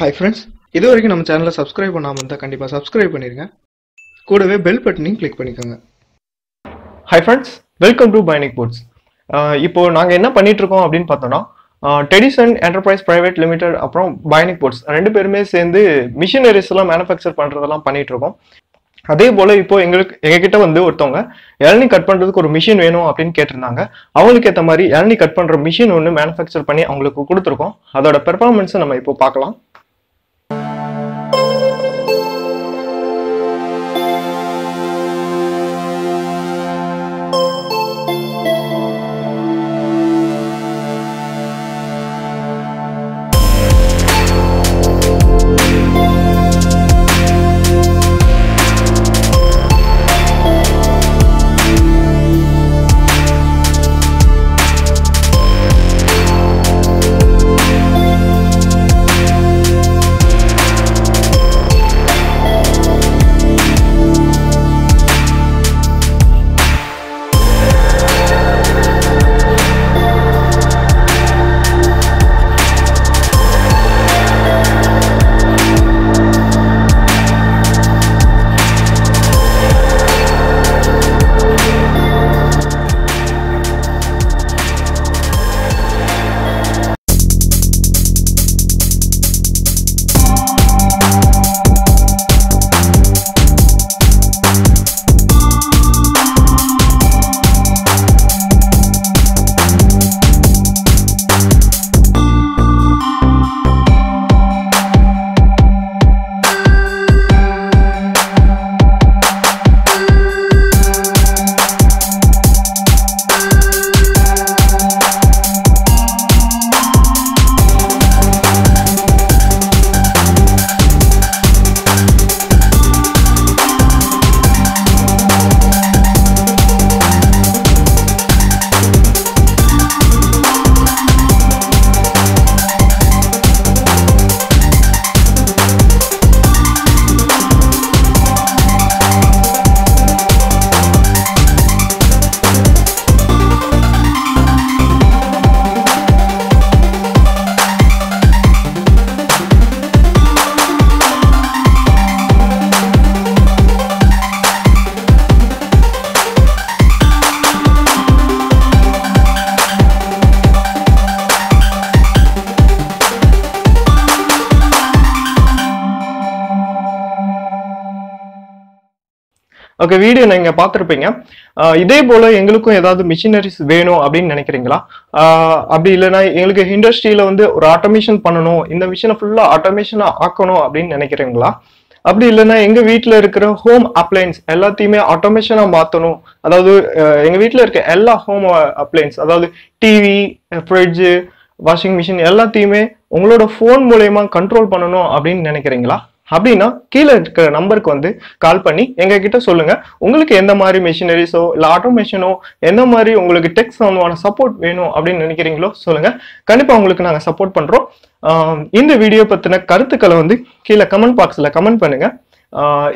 Hi friends இது வரைக்கும் நம்ம சேனலை சப்ஸ்கிரைப் பண்ணாமல் இருந்தால் கண்டிப்பாக சப்ஸ்கிரைப் பண்ணிடுங்க கூடவே பெல் பட்டனையும் கிளிக் பண்ணிக்கோங்க. ஹாய் ஃப்ரெண்ட்ஸ் வெல்கம் டு பைனிக் போர்ட்ஸ் இப்போ நாங்கள் என்ன பண்ணிட்டு இருக்கோம் அப்படின்னு பார்த்தோம்னா டெடிசன் என்டர்பிரைஸ் பிரைவேட் லிமிடெட் அப்புறம் பைனிக் போர்ட்ஸ் ரெண்டு பேருமே சேர்ந்து மிஷினரிஸ் எல்லாம் மேனுஃபேக்சர் பண்ணுறதெல்லாம் பண்ணிட்டு இருக்கோம். அதே போல இப்போ எங்களுக்கு எங்ககிட்ட வந்து ஒருத்தவங்க இளநி கட் பண்றதுக்கு ஒரு மிஷின் வேணும் அப்படின்னு கேட்டிருந்தாங்க. அவங்களுக்கு ஏற்ற மாதிரி இளநி கட் பண்ற மிஷின் ஒன்று மேனுஃபேக்சர் பண்ணி அவங்களுக்கு கொடுத்துருக்கோம். அதோட பெர்ஃபார்மன்ஸை நம்ம இப்போ பார்க்கலாம். ஓகே வீடியோ நீங்கள் பார்த்துருப்பீங்க. இதே போல் எங்களுக்கும் ஏதாவது மிஷினரிஸ் வேணும் அப்படின்னு நினைக்கிறீங்களா? அப்படி இல்லைன்னா எங்களுக்கு இண்டஸ்ட்ரியில் வந்து ஒரு ஆட்டோமேஷன் பண்ணணும் இந்த மிஷினை ஃபுல்லாக ஆட்டோமேஷனாக ஆக்கணும் அப்படின்னு நினைக்கிறீங்களா? அப்படி இல்லைன்னா எங்கள் வீட்டில் இருக்கிற ஹோம் அப்ளைன்ஸ் எல்லாத்தையுமே ஆட்டோமேஷனாக மாற்றணும் அதாவது எங்கள் வீட்டில் இருக்க எல்லா ஹோம் அப்ளைன்ஸ் அதாவது டிவி ஃப்ரிட்ஜு வாஷிங் மிஷின் எல்லாத்தையுமே உங்களோட ஃபோன் மூலயமா கண்ட்ரோல் பண்ணணும் அப்படின்னு நினைக்கிறீங்களா? அப்படின்னா கீழே இருக்கிற நம்பருக்கு வந்து கால் பண்ணி எங்ககிட்ட சொல்லுங்க. உங்களுக்கு எந்த மாதிரி மிஷினரிஸோ இல்லை ஆட்டோமேஷனோ எந்த மாதிரி உங்களுக்கு டெக் சம்பந்தமான சப்போர்ட் வேணும் அப்படின்னு நினைக்கிறீங்களோ சொல்லுங்க. கண்டிப்பாக உங்களுக்கு நாங்கள் சப்போர்ட் பண்ணுறோம் இந்த வீடியோ பற்றின கருத்துக்களை வந்து கீழே கமெண்ட் பாக்ஸில் கமெண்ட் பண்ணுங்க.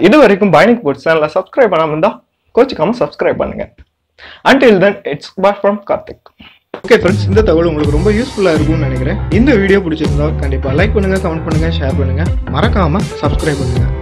இது வரைக்கும் பைனிக் போர்ட் சேனலை சப்ஸ்கிரைப் பண்ணாம இருந்தால் கோச்சிக்காமல் சப்ஸ்கிரைப் பண்ணுங்க. Until then it's bye from Karthik okay friends இந்த தகவல் உங்களுக்கு ரொம்ப யூஸ்ஃபுல்லாக இருக்கும்னு நினைக்கிறேன். இந்த வீடியோ பிடிச்சிருந்தா கண்டிப்பாக லைக் பண்ணுங்கள் கமெண்ட் பண்ணுங்கள் ஷேர் பண்ணுங்கள் மறக்காமல் சப்ஸ்கிரைப் பண்ணுங்கள்